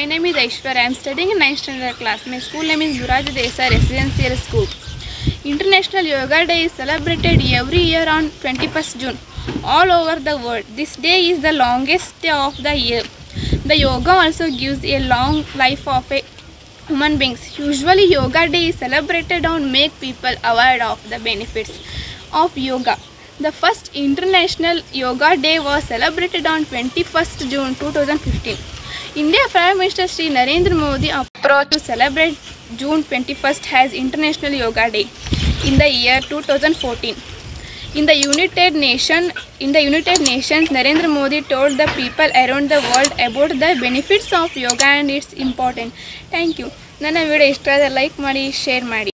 name is Aishwarya. I am studying in 9th standard class. My school name is Morarji Desai Residential School. International Yoga Day is celebrated every year on 21st June all over the world. This day is the longest day of the year. The yoga also gives a long life of a human beings. Usually yoga day is celebrated on make people aware of the benefits of yoga. The first International Yoga Day was celebrated on 21st June 2015. India prime minister Shri Narendra Modi approach to celebrate June twenty first has international yoga day in the year two thousand fourteen in the united nation in the united nations Narendra Modi told the people around the world about the benefits of yoga and its important thank you ನನ್ನ video ಇಷ್ಟ ಆದರೆ like ಮಾಡಿ share ಮಾಡಿ.